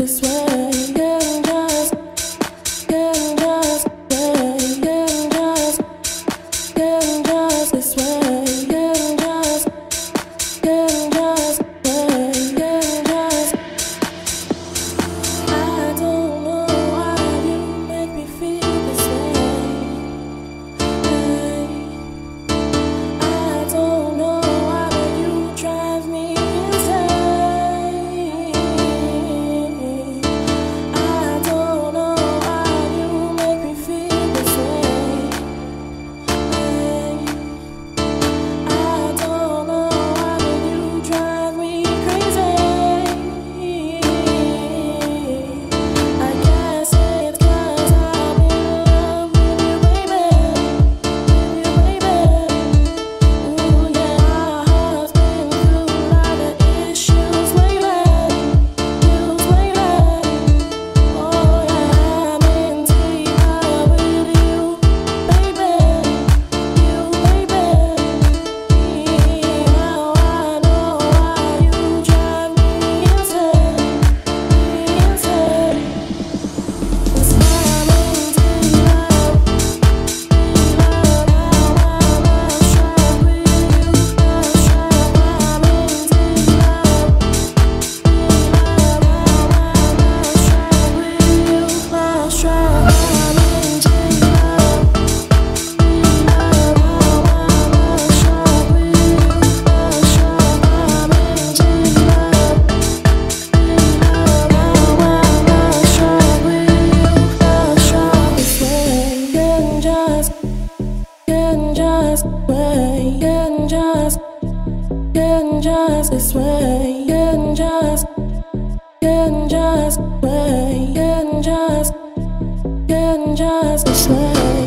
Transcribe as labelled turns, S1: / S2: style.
S1: This way. way, getting just, and just this way, and just, and just way, getting just, getting just this way.